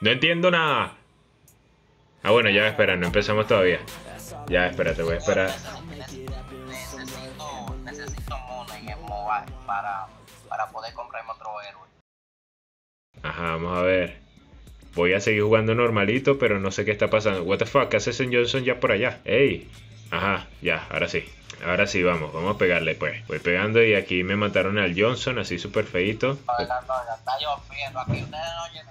No entiendo nada. Ah, bueno, ya espera, no empezamos todavía. Ya, espérate, voy a esperar. Necesito, necesito money en mobile para, poder comprarme otro héroe. Ajá, vamos a ver. Voy a seguir jugando normalito, pero no sé qué está pasando. What the fuck, ¿qué hace St. Johnson ya por allá? ¡Ey! Ajá, ya, ahora sí. Ahora sí, vamos, vamos a pegarle pues. Voy pegando y aquí me mataron al Johnson, así súper feito. Oiga, oiga, está lloviendo aquí, ustedes no oyen.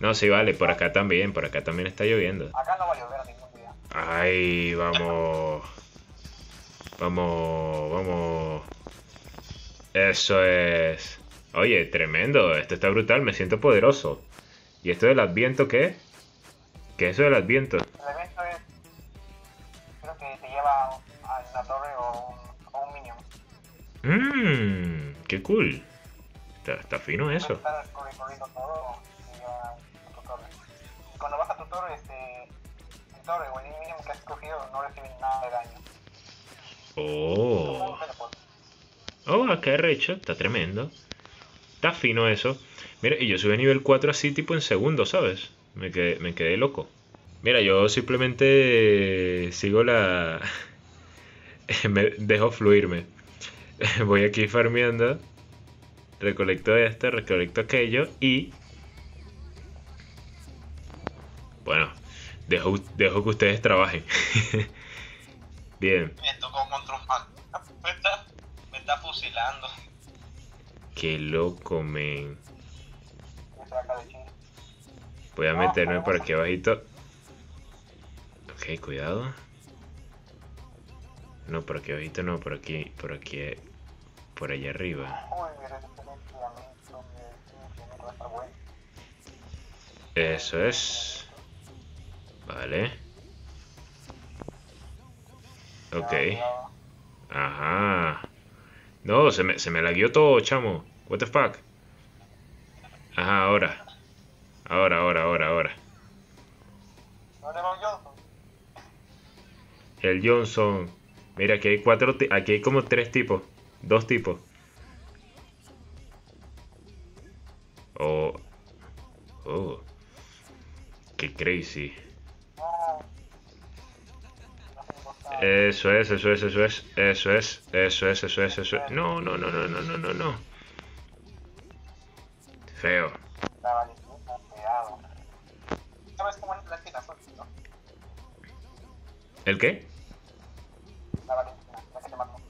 No, sí, vale, por acá también, por acá también está lloviendo. Acá no va a llover ningún día. Ay, vamos. Vamos, vamos. Eso es. Oye, tremendo, esto está brutal, me siento poderoso. ¿Y esto del adviento qué? ¿Qué es eso del adviento? El evento es. Creo que te lleva a la torre o un, o un minion. Mmm, qué cool. Está, está fino eso. Todo este. Que has no nada de daño. Oh. Oh, qué recho, está tremendo. Está fino eso. Mira, y yo subí a nivel 4 así tipo en segundos, ¿sabes? Me quedé, me quedé loco. Mira, yo simplemente sigo la... me dejo fluirme. Voy aquí farmeando. Recolecto esto, recolecto aquello y... dejo, dejo que ustedes trabajen. Bien. Esto con control me está, me está fusilando. Qué loco, men. Voy a meterme por aquí abajito. Ok, cuidado. No, por aquí abajito no, por aquí, por aquí, por allá arriba. Estar bueno. Eso es. Vale. Ok. Ajá. No, se me, se me lagueó todo, chamo. What the fuck. Ajá, ahora. Ahora, ahora, ahora, ahora. ¿Dónde va Johnson? El Johnson. Mira, aquí hay cuatro, aquí hay como tres tipos. Dos tipos. Oh. Oh. Qué crazy. Eso es, eso es, eso es, eso es, eso es, eso es, eso es. No, no, no, no, no, no, no, no. Feo. ¿El qué? La que te mató.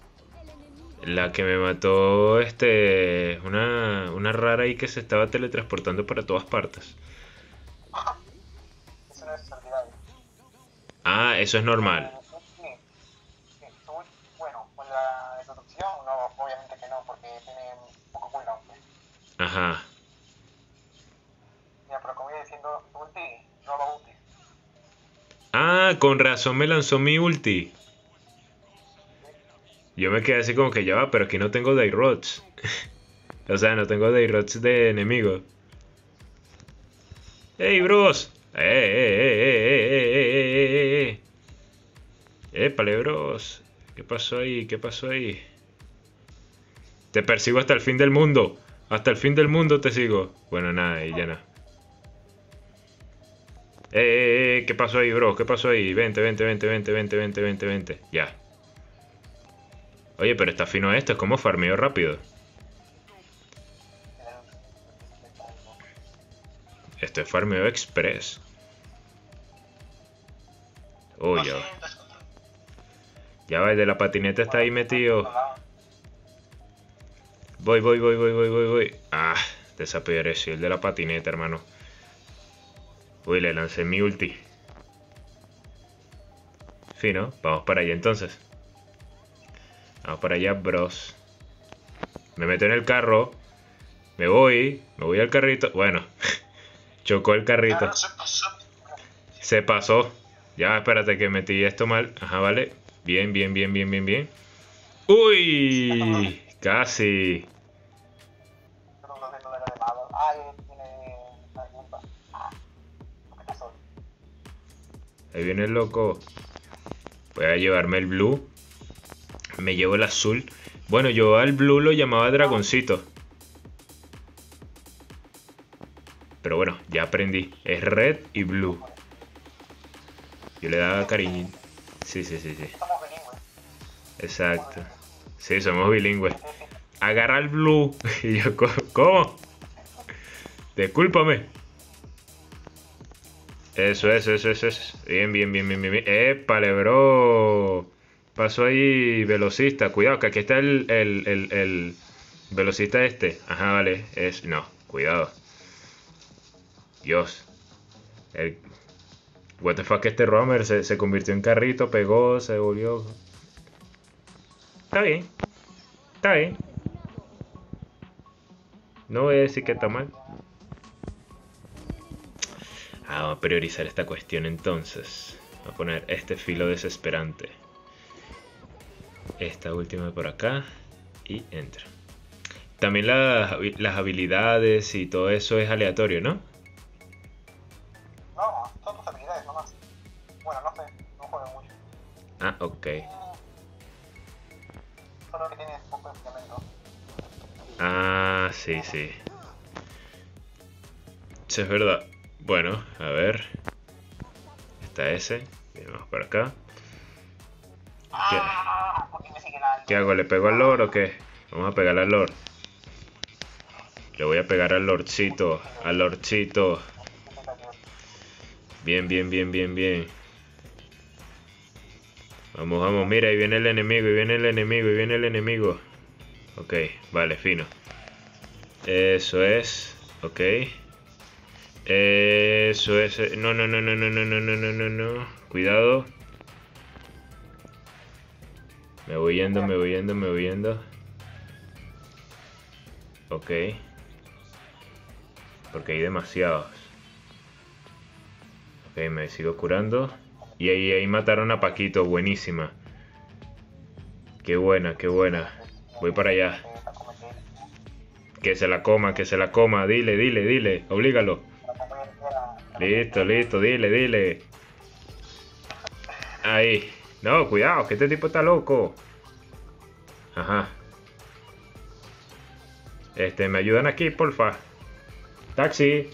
La que me mató, este, una, una rara ahí que se estaba teletransportando para todas partes. Eso no es. Ah, eso es normal. Ajá. Mira, pero como diciendo, ulti, ulti. Ah, con razón me lanzó mi ulti. Yo me quedé así como que ya va, pero aquí no tengo Dayrods. o sea, no tengo Dayrods de enemigo. ¡Ey, bros! ¡Eh, eh, eh, eh, eh, eh, eh! eh ¡Épale, bros! ¿Qué pasó ahí? ¿Qué pasó ahí? Te persigo hasta el fin del mundo. Hasta el fin del mundo te sigo. Bueno, nada, y ya no. Eh, eh, eh, ¿qué pasó ahí, bro? ¿Qué pasó ahí? Vente, vente, vente, vente, vente, vente, vente, vente. Ya. Oye, pero está fino esto, es como farmeo rápido. Esto es farmeo express. Uy, ya, va. ya va, el de la patineta está ahí metido. Voy, voy, voy, voy, voy, voy, voy. Ah, desapareció el de la patineta, hermano. Uy, le lancé mi ulti. Fino, vamos para allá entonces. Vamos para allá, bros. Me meto en el carro. Me voy. Me voy al carrito. Bueno, chocó el carrito. Se pasó. Ya, espérate que metí esto mal. Ajá, vale. Bien, bien, bien, bien, bien, bien. Uy, casi. Viene loco. Voy a llevarme el blue. Me llevo el azul. Bueno, yo al blue lo llamaba dragoncito. Pero bueno, ya aprendí. Es red y blue. Yo le daba cariño. Sí, sí, sí, sí. Exacto. Sí, somos bilingües. Agarra el blue. Y yo, "Co- ¿cómo? Discúlpame. Eso, eso, eso, eso. eso. Bien, bien, bien, bien, bien. bien. Épale, bro. Pasó ahí velocista. Cuidado, que aquí está el, el, el, el velocista este. Ajá, vale. Es, no, cuidado. Dios. El, what the fuck, este Romer se, se convirtió en carrito, pegó, se volvió. Está bien. Está bien. No voy a decir que está mal. Ah, vamos a priorizar esta cuestión entonces. Voy a poner este filo desesperante. Esta última por acá. Y entra. También las, habi- las habilidades y todo eso es aleatorio, ¿no? No, son tus habilidades nomás. Bueno, no sé, no juego mucho. Ah, ok. Solo que tienes poco incremento. Ah, sí, sí. Sí, es verdad. Bueno, a ver. Está ese. Bien, Vamos por acá. Ah, ¿por qué hago? ¿Le pego al lord o qué? Vamos a pegarle al lord. Le voy a pegar al lordcito. Al lordcito. Bien, bien, bien, bien, bien. Vamos, vamos. Mira, ahí viene el enemigo, ahí viene el enemigo, ahí viene el enemigo. Ok, vale, fino. Eso es. Ok. Eso es. eh, No, no, no, no, no, no, no, no, no, no, no. Cuidado. Me voy yendo, me voy yendo, me voy yendo. Ok. Porque hay demasiados. Ok, me sigo curando. Y ahí, ahí mataron a Paquito, buenísima. Qué buena, qué buena. Voy para allá. Que se la coma, que se la coma. Dile, dile, dile. Oblígalo. Listo, listo, dile, dile. Ahí. No, cuidado, que este tipo está loco. Ajá. Este, ¿me ayudan aquí, porfa? Taxi.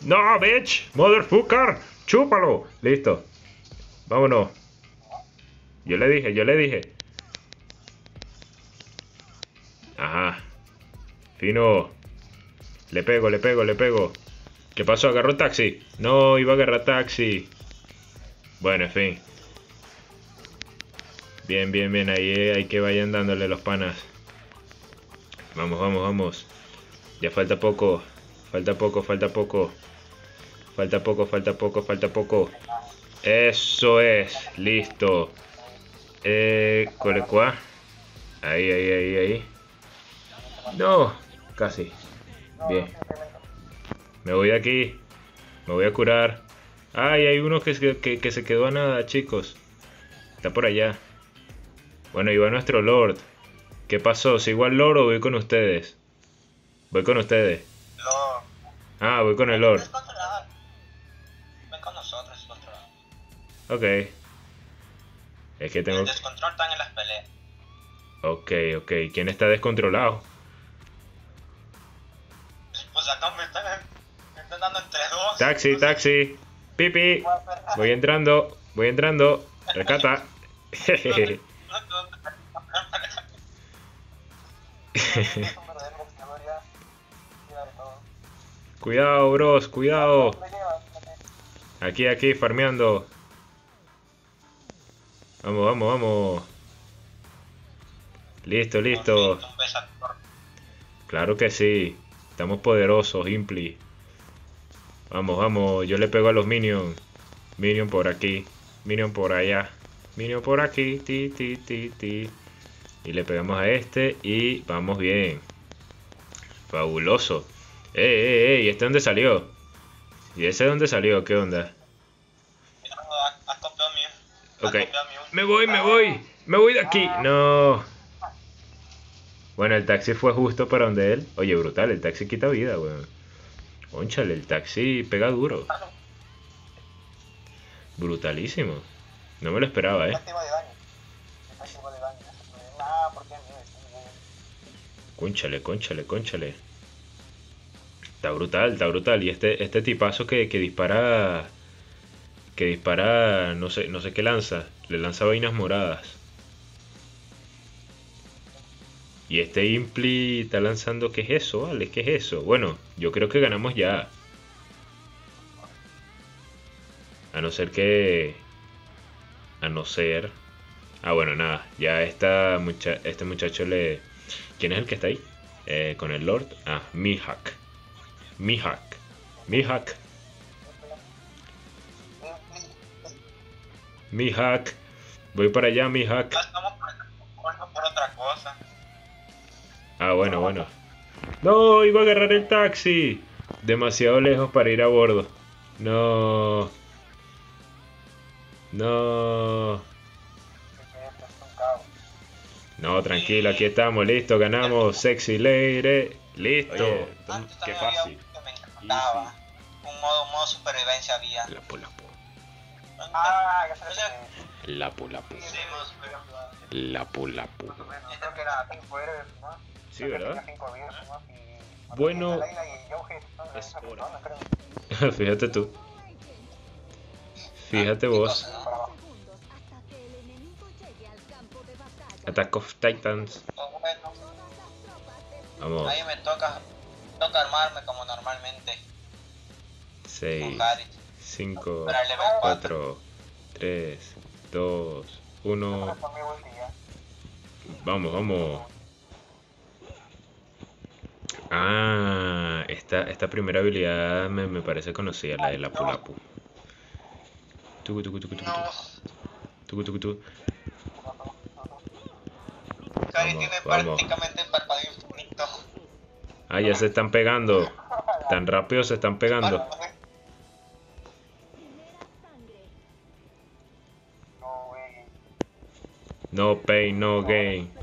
No, bitch. Motherfucker. Chúpalo. Listo. Vámonos. Yo le dije, yo le dije. Ajá. Fino. Le pego, le pego, le pego. ¿Qué pasó? ¿Agarró taxi? No, iba a agarrar taxi. Bueno, en fin. Bien, bien, bien. Ahí eh, hay que vayan dándole los panas. Vamos, vamos, vamos. Ya falta poco. Falta poco, falta poco. Falta poco, falta poco, falta poco. Eso es. Listo. Eh, colecua. Ahí, ahí, ahí, ahí. No, casi. Bien. Me voy de aquí. Me voy a curar. Ay, hay uno que, se- que, que se quedó a nada, chicos. Está por allá. Bueno, va nuestro Lord. ¿Qué pasó? ¿Sigo al Lord o voy con ustedes? Voy con ustedes. Lo... Ah, voy con el Lord. Ven con nosotros, controlador. Ok. Es que tengo... El descontrol está en las peleas. Ok, ok. ¿Quién está descontrolado? Pues acá me están, me están dando entre dos. Taxi, taxi. Pipi. Voy entrando. Voy entrando. Rescata. Cuidado, bros. Cuidado. Aquí, aquí, farmeando. Vamos, vamos, vamos. Listo, listo. Claro que sí. Estamos poderosos, Impli. Vamos, vamos. Yo le pego a los minions. Minion por aquí. Minion por allá. Minion por aquí. Ti, ti, ti, ti. Y le pegamos a este y vamos bien. Fabuloso. ¡Ey, ey, ey! ¿Este dónde salió? ¿Y ese dónde salió? ¿Qué onda? Ok. Me voy, me voy. Me voy de aquí. No. Bueno, el taxi fue justo para donde él. Oye, brutal, el taxi quita vida, weón. Conchale, el taxi pega duro. Brutalísimo. No me lo esperaba, eh. Ah, Conchale, conchale, conchale. Está brutal, está brutal. Y este, este tipazo que, que dispara. Que dispara. No sé, no sé qué lanza. Le lanza vainas moradas. Y este Impli está lanzando. ¿Qué es eso, vale? ¿Qué es eso? Bueno, yo creo que ganamos ya. A no ser que. A no ser. Ah, bueno, nada. Ya esta mucha este muchacho le. ¿Quién es el que está ahí? Eh, con el Lord. Ah, Mihak. Mihak. Mihak. Mihak. Voy para allá, Mihak. Estamos por, por. Ah, bueno, bueno. No, iba a agarrar el taxi. Demasiado lejos para ir a bordo. No. No. Un. No, tranquilo, aquí estamos, listo, ganamos, sexy lady, listo. Oye, Antes qué también había fácil. que me encantaba. Un modo, un modo supervivencia había. Lapu, lapu, Ah, ya que lapu, lapu, lapu, lapu. Sí, ¿verdad? Bueno. Es hora. Fíjate tú. Fíjate ¿Qué vos. Attack of Titans. Bueno, Vamos, a mí me toca, toca armarme como normalmente 6, con Gary 5, para el level 4. 4, 3, 2, 1. Con mi ulti ya. Vamos, vamos. Ah, esta, esta primera habilidad me, me parece conocida, la de Lapu Lapu. Tucu, tucu, tucu, tucu, tucu, tucu, tucu. Tiene vamos. prácticamente parpadeo infinito. Ah, ya se están pegando. Tan rápido se están pegando. No, güey. No pain, no gain.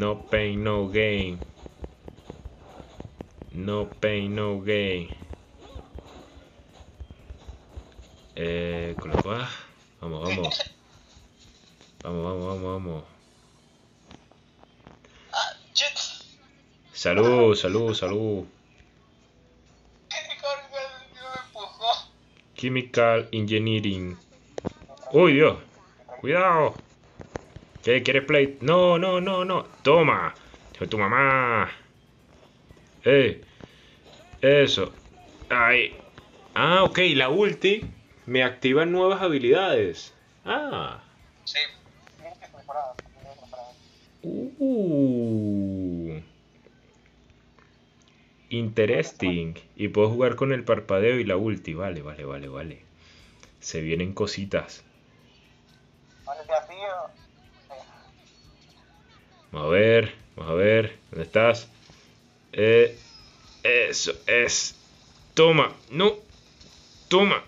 No pain, no gain. No pain, no gain. Eh, con. Vamos, vamos. Vamos, vamos, vamos, vamos. Salud, salud, salud. Chemical Engineering. Uy, Dios. Cuidado. ¿Qué? ¿Quieres play? No, no, no, no. Toma. Tu mamá. Eh. Eso. Ahí. Ah, ok. La ulti me activa nuevas habilidades. Ah. Sí. Uh. Interesting. Y puedo jugar con el parpadeo y la ulti. Vale, vale, vale, vale. Se vienen cositas. Vamos a ver, vamos a ver. ¿Dónde estás? Eh, eso es. Toma, no. Toma.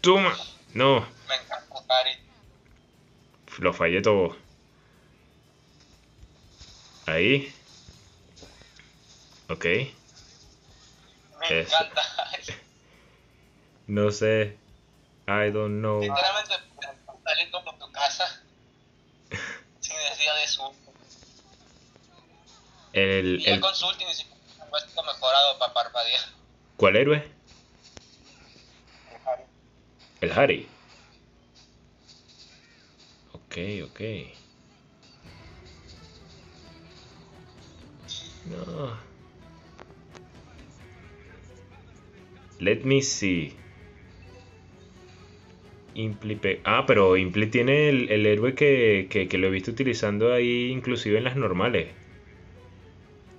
Toma. No, me encanta lo fallé todo. Ahí. Ok. Me Eso. encanta. No sé. I don't know. Literalmente salir como tu casa necesidad de su. El, Y el, con su ulti ni siquiera tengo esto mejorado para parpadear. ¿Cuál héroe? de Harry. El Harry. Ok, ok. No. Let me see. Impli pe- ah, pero Impli tiene el, el héroe que, que, que lo he visto utilizando ahí, inclusive en las normales.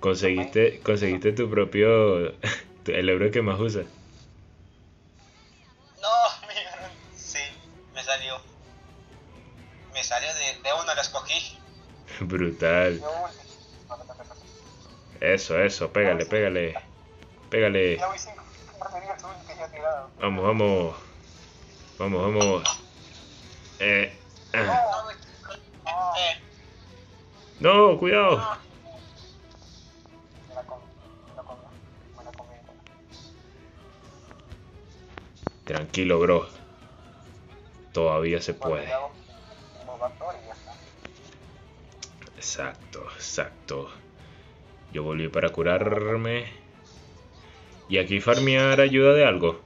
Conseguiste, conseguiste tu propio. el héroe que más usa. No, mira, sí, me salió. Me salió de, de uno, lo escogí. Brutal. Eso, eso, pégale, pégale. Pégale. Tirado. Vamos, vamos. Vamos, vamos. Eh. eh, No, cuidado. Tranquilo, bro. Todavía se puede. Exacto, exacto. Yo volví para curarme. ¿Y aquí farmear ayuda de algo?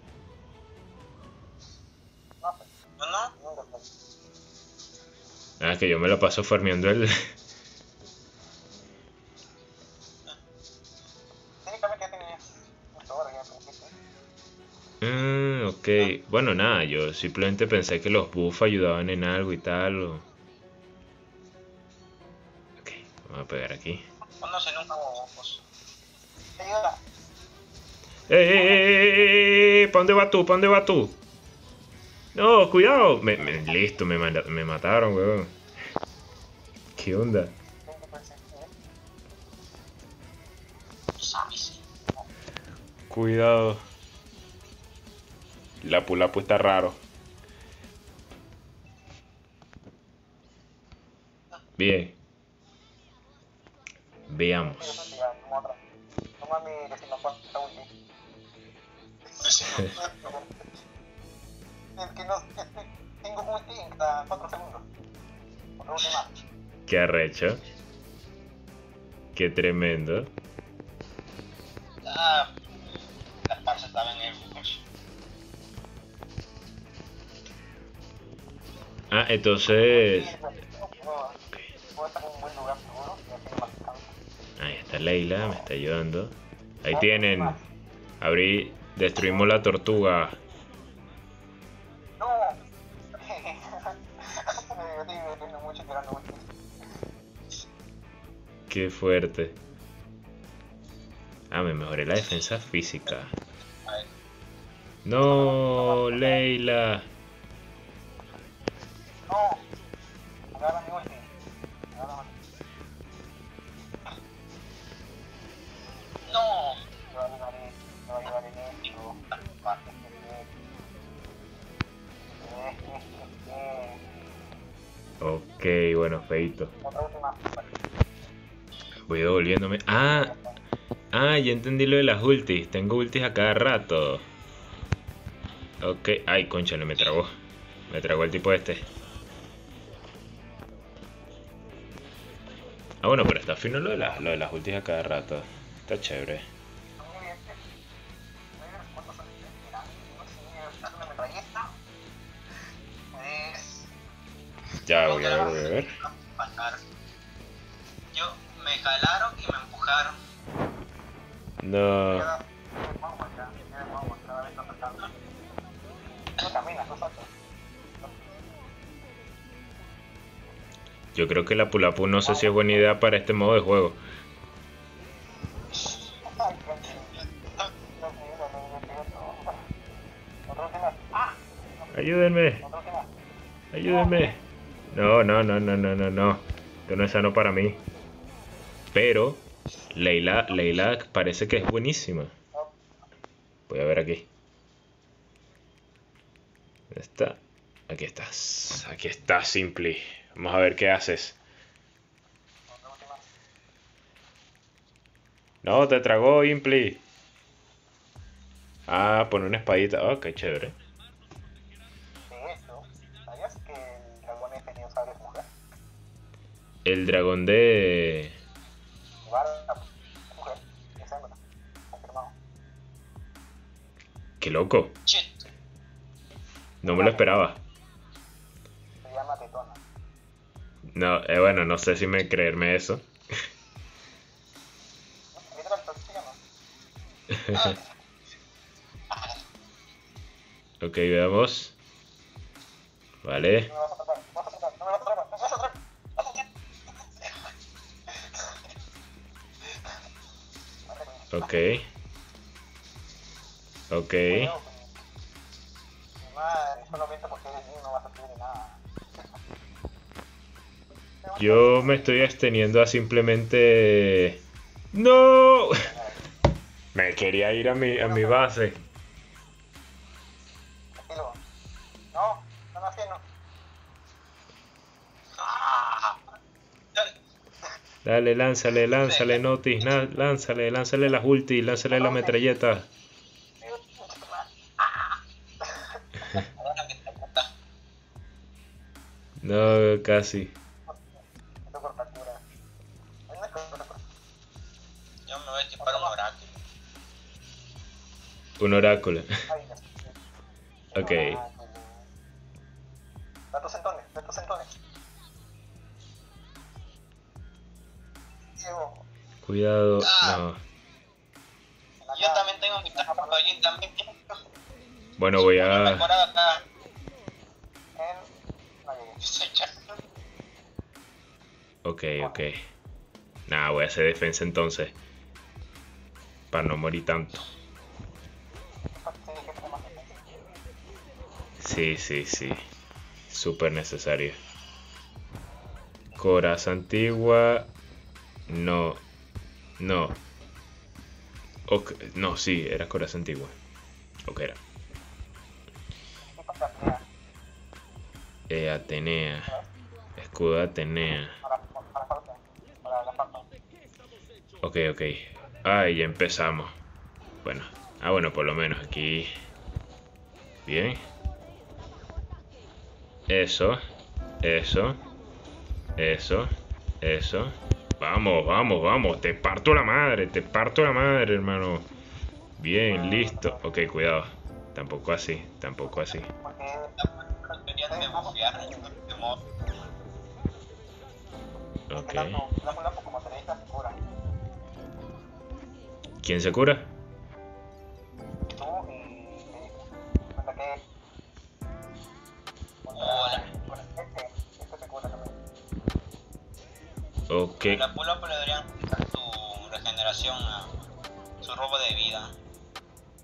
Ah, que yo me lo paso farmeando el... Ah, ok. Bueno, nada, yo simplemente pensé que los buffs ayudaban en algo y tal. o- Ok, vamos a pegar aquí. Uno se nunca hubo bofos. Ayuda. ¡Eh, eh, eh, eh, eh! ¿Pa' dónde vas tú? ¿Pa' dónde vas tú? No, cuidado. Me, me- listo, me, me mataron, weón. ¿Qué onda? 20%. ¿Sabes? Cuidado. La pulapu está raro. Bien. Veamos. El que no... Tengo ulti cada 4 segundos. Otra última. Qué arrecho. Qué tremendo. Ah, las partes estaban en el bus. Ah, entonces. Más. Ahí está Leila, me está ayudando. Ahí tienen. Abrí. Destruimos la tortuga. Fuerte. Ah, me mejoré la defensa física. No, Leila. ¡No! No. Eh. Ok, bueno, feito. Voy devolviéndome. Ah, ah, ya entendí lo de las ultis. Tengo ultis a cada rato. Ok, ay, concha, me tragó. Me tragó el tipo este. Ah, bueno, pero está fino lo de, las, lo de las ultis a cada rato. Está chévere. Ya, voy a ver, voy a ver. Me jalaron y me empujaron. No. Yo creo que la Pulapu no sé si es buena idea para este modo de juego. Ayúdenme, ayúdenme. No, no, no, no, no, no, no. Esto no es sano para mí. Pero Leila, Leila parece que es buenísima. Voy a ver aquí. ¿Dónde está? Aquí estás. Aquí estás, Simply. Vamos a ver qué haces. No, te tragó, Impli. Ah, pone una espadita. Oh, qué chévere. De hecho, ¿sabías que el dragón es es mujer? El dragón de... Qué loco. No me lo esperaba. Se llama Tetona. No, eh, bueno, no sé si me creerme eso. Ok, veamos. Vale. Ok. Ok. Madre, solamente porque eres niño no vas a subir nada. Yo me estoy extendiendo a simplemente... ¡No! Me quería ir a mi, a mi base. Tranquilo. No, no, no. Dale, lánzale, lánzale, Notis, lánzale, lánzale las ultis, lánzale la metralleta. No, casi. Yo me voy a equipar un oráculo. Un oráculo. Ok. Datos centones, datos centones. Diego, Cuidado. Ah. No. Yo también tengo mi también. Bueno, voy a... Ok, ok. Nada, voy a hacer defensa entonces. Para no morir tanto. Sí, Sí, sí. Súper necesario. Coraza antigua. No. No. Ok, No, sí, era coraza antigua. Ok, era. Atenea. Escudo de. Ok, ok. Ay, empezamos. Bueno. Ah, bueno, por lo menos aquí. Bien. Eso. Eso. Eso. Eso. Vamos, vamos, vamos. Te parto la madre. Te parto la madre, hermano. Bien, listo. Ok, cuidado. Tampoco así. Tampoco así. Este se cura también. Ok. La pula le deberían quitar su regeneración a su robo de vida.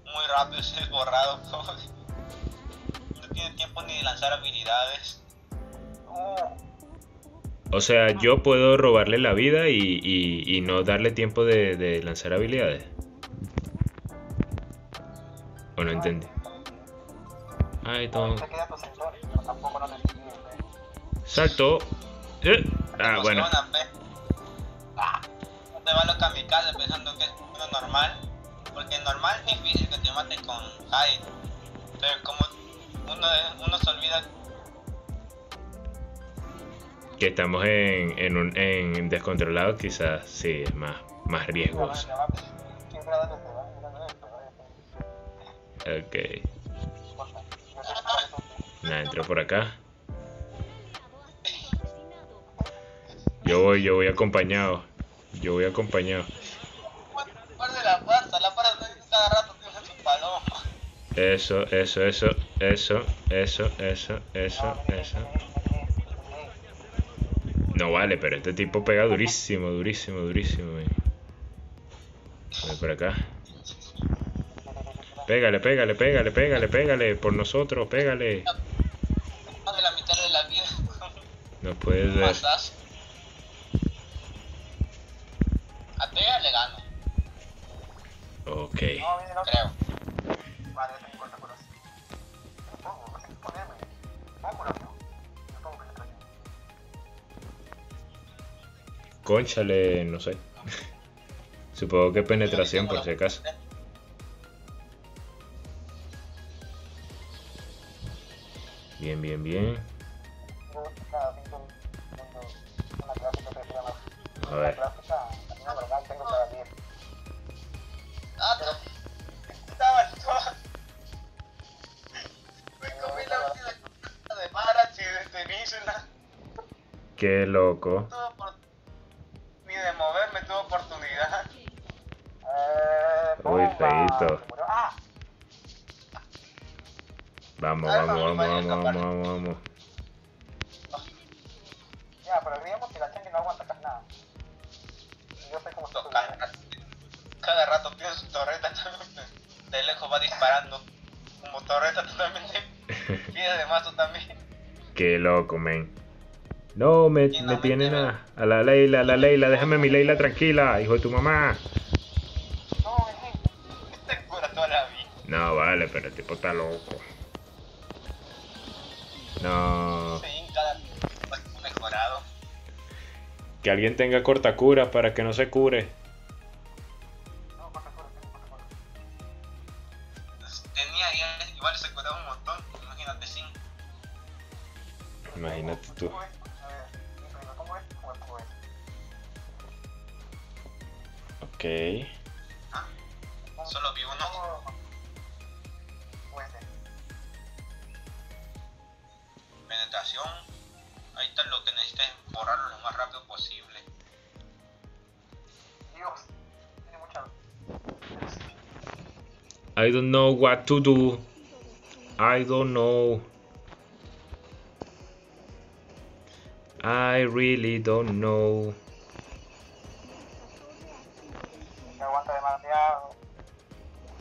Muy rápido se borrado. no tiene tiempo ni de lanzar habilidades. O sea, yo puedo robarle la vida y, y- y no darle tiempo de, de lanzar habilidades. ¿O no entendí? Ay, sirve. Salto. Eh, Ah, bueno. Emociona, pe. Ah, no te va los kamikaze pensando que es uno normal. Porque normal es difícil que te maten con Hyde. Pero como uno, uno se olvida Que estamos en, en, un, en descontrolado, quizás sí, es más, más riesgoso. Ok. Nada, entro por acá. Yo voy, yo voy acompañado. Yo voy acompañado. Eso, eso, eso, eso, eso, eso, eso, eso. No vale, pero este tipo pega durísimo, durísimo, durísimo. Ven por acá. Pégale, pégale, pégale, pégale, pégale. Por nosotros, pégale. Más de la mitad de la vida. No puede ser. Conchale, no sé. Supongo que penetración por si acaso. Bien, bien, bien. Yo, cada cinco segundos, ¡Ah! Vamos, vamos, vamos, vamos, vamos, vamos, vamos. Ya, pero olvidemos que la change no aguanta casi nada. Y yo sé cómo se. Cada, rato tiene su torreta también. De lejos va disparando. Como torreta totalmente. Vida de mazo también. Qué loco, men. No, me, ¿Quién me tienen a, a la Leila, a la Leila. Déjame a mi Leila tranquila, hijo de tu mamá. Loco. No. Mejorado. Que alguien tenga cortacura para que no se cure. No, corta, corta, corta, corta. Tenía ya, igual se curaba un montón. Imagínate, sin. Imagínate tú. Ok. Solo vi uno. Ahí está lo que necesitas es borrarlo lo más rápido posible. Dios, tiene mucha. I don't know what to do. I don't know. I really don't know. Me aguanta demasiado.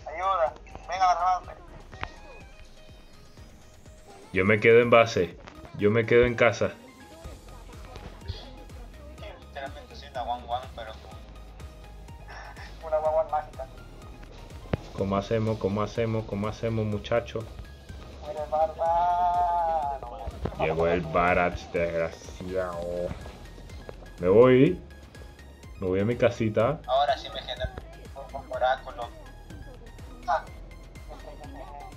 Ayuda, venga a. Yo me quedo en base. Yo me quedo en casa. ¿Cómo hacemos? ¿Cómo hacemos? ¿Cómo hacemos, muchachos? Llegó el Barat, desgraciado. Me voy. Me voy a mi casita. ahora sí me genera un oráculo. Ah,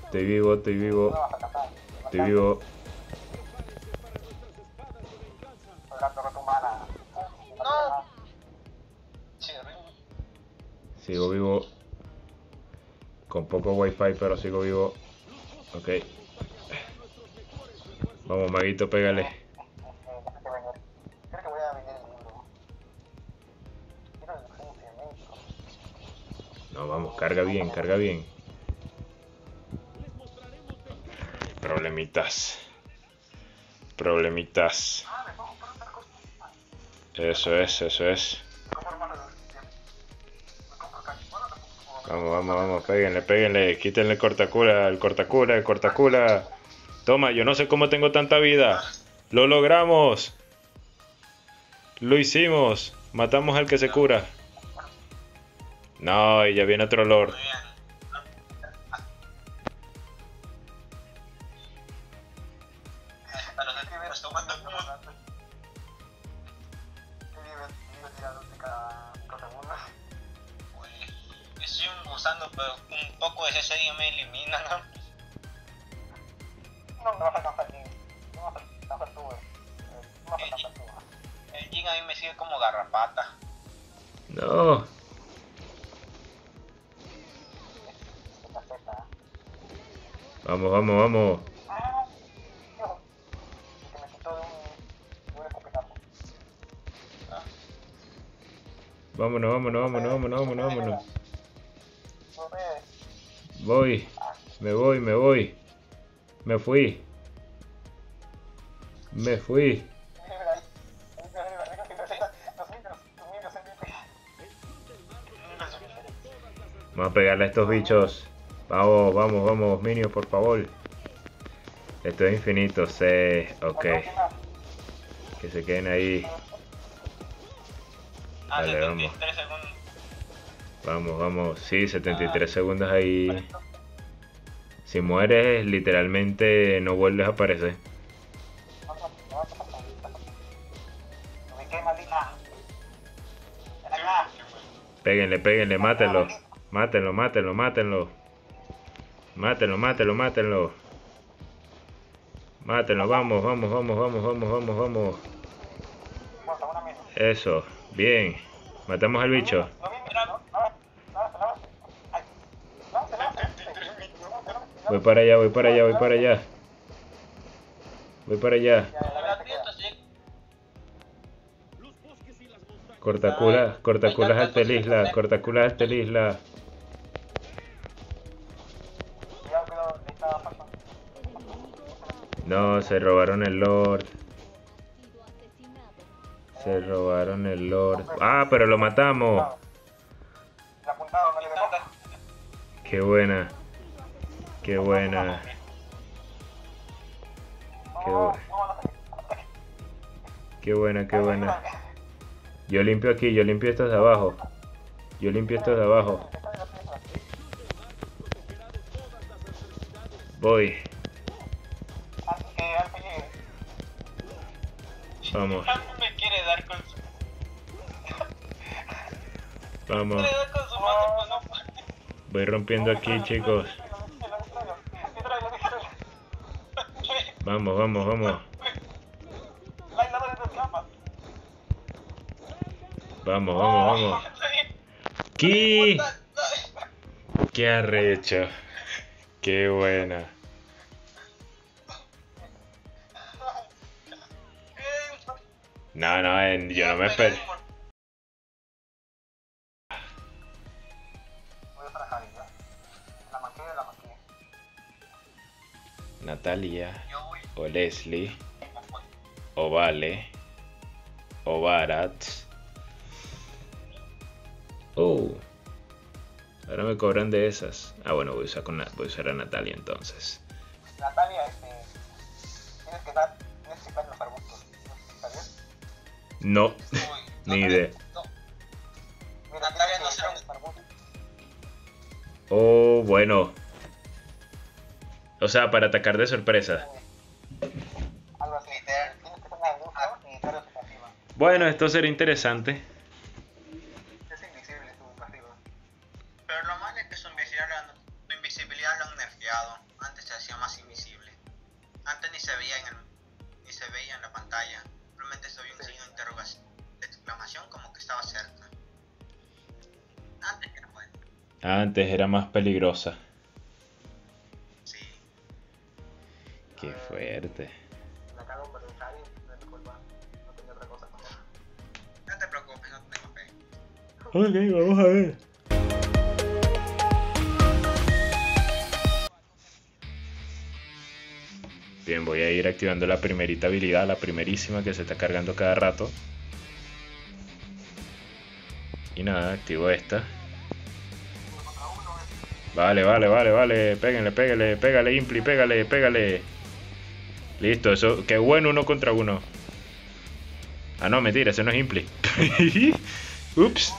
Estoy vivo, estoy no vivo. a casar. Estoy vivo. Sigo vivo. Con poco wifi, pero sigo vivo. Ok. Vamos, maguito, pégale. No, vamos, carga bien, carga bien. Problemitas. Problemitas. Eso es, eso es. Vamos, vamos, vamos, péguenle, péguenle. Quítenle el cortacura, el cortacura, el cortacura. Toma, yo no sé cómo tengo tanta vida. Lo logramos. Lo hicimos. Matamos al que se cura. No, y ya viene otro lord. Un gusano, pero un poco de ese día me elimina, ¿no? No, vas a alcanzar ni. No vas a alcanzar tú, eh. No vas a alcanzar tú. El Jin a mí me sigue como garrapata. No. Vamos, vamos, vamos. Ah, que me de un. escopetazo. Vámonos, vámonos, vámonos, vámonos, vámonos, vámonos. Voy. Me voy, me voy. Me fui. Me fui. Vamos a pegarle a estos bichos. Vamos, vamos, vamos, minions, por favor. Esto es infinito, sé. Ok. Que se queden ahí. Ah, Dale, 73 segundos. Vamos, vamos. Sí, 73 segundos ahí. Si mueres, literalmente no vuelves a aparecer. Péguenle, péguenle, mátenlo. Mátenlo, mátenlo, mátenlo. Mátenlo, mátenlo, mátenlo. Mátenlo, vamos, vamos, vamos, vamos, vamos, vamos, vamos. Eso, bien. Matamos al bicho. No, bien, mira, no. Lávate, lávate, lávate. Ay. Lávate, lávate. Lávate, lávate. Voy para allá, voy para allá, voy para allá. Voy para allá. Cortaculas, cortaculas altelisla, cortaculas altelisla. Cuidado, cuidado, le está pasando. No, se robaron el Lord. Se robaron el Lord. Ah, pero lo matamos. El. Qué buena. Qué buena. Qué, bu- qué buena, qué buena. Yo limpio aquí, yo limpio estos de abajo. Yo limpio estos de abajo. Voy. Vamos, vamos. Voy rompiendo aquí, chicos. Vamos, vamos, vamos. Vamos, vamos, vamos. ¿Qué? Qué arrecho. Qué buena. No, no, en- yo no me esperé. Voy a trabajar ya. La manqué, la manqué. Natalia. O Leslie, o Vale, o Barat. Oh. Ahora me cobran de esas. Ah, bueno, voy a usar, con, Na- voy a, usar a Natalia entonces. Natalia, este. Tienes que dar. Tienes que en los arbustos. ¿Sabes? No, ni idea. no, Natalia no arbustos. Oh, bueno. O sea, para atacar de sorpresa. Algo así. Literal. Tienes que estar en los arbustos y estar en su pasiva. Bueno, esto será interesante. Es invisible tu pasiva. Pero lo malo es que su invisibilidad, su invisibilidad lo han nerfeado. Antes se hacía más invisible. Antes ni se veía en el, ni se veía en la pantalla. Simplemente se veía un signo de interrogación, de exclamación como que estaba cerca. Antes era bueno. Antes era más peligrosa. Sí. Qué fuerte. Vamos a ver. Bien, voy a ir activando la primerita habilidad, la primerísima que se está cargando cada rato. Y nada, activo esta. Vale, vale, vale, vale. Péguenle, péguenle, pégale, Impli, pégale, pégale. Listo, eso, qué bueno uno contra uno. Ah, no, mentira, ese no es Impli. Ups.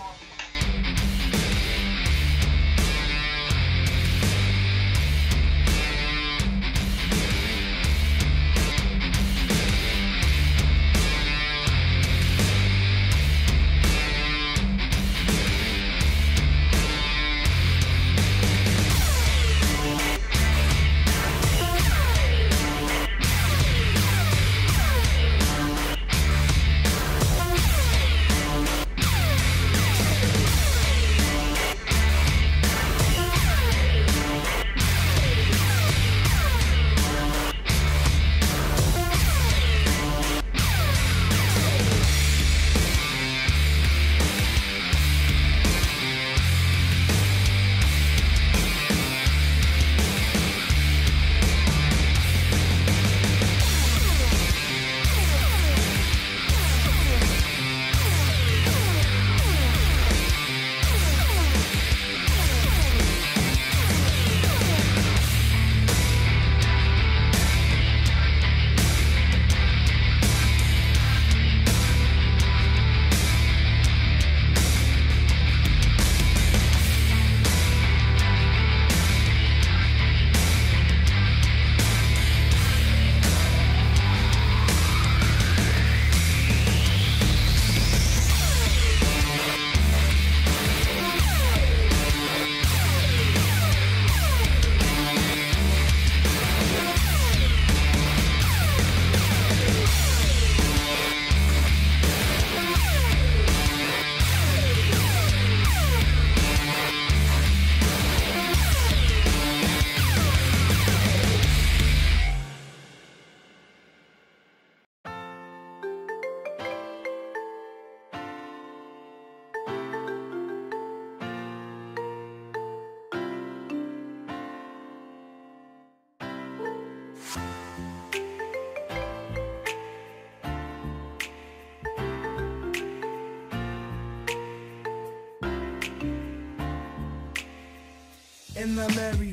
in a Larry